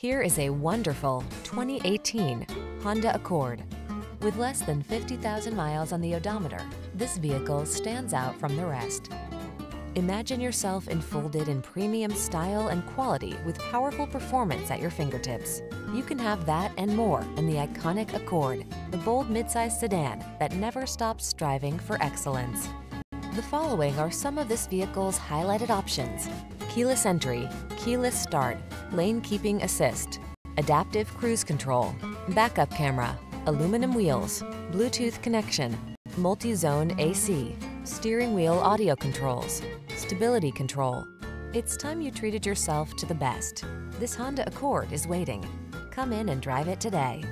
Here is a wonderful 2018 Honda Accord. With less than 50,000 miles on the odometer, this vehicle stands out from the rest. Imagine yourself enfolded in premium style and quality with powerful performance at your fingertips. You can have that and more in the iconic Accord, the bold midsize sedan that never stops striving for excellence. The following are some of this vehicle's highlighted options. Keyless entry, keyless start, lane keeping assist, adaptive cruise control, backup camera, aluminum wheels, Bluetooth connection, multi-zone AC, steering wheel audio controls, stability control. It's time you treated yourself to the best. This Honda Accord is waiting. Come in and drive it today.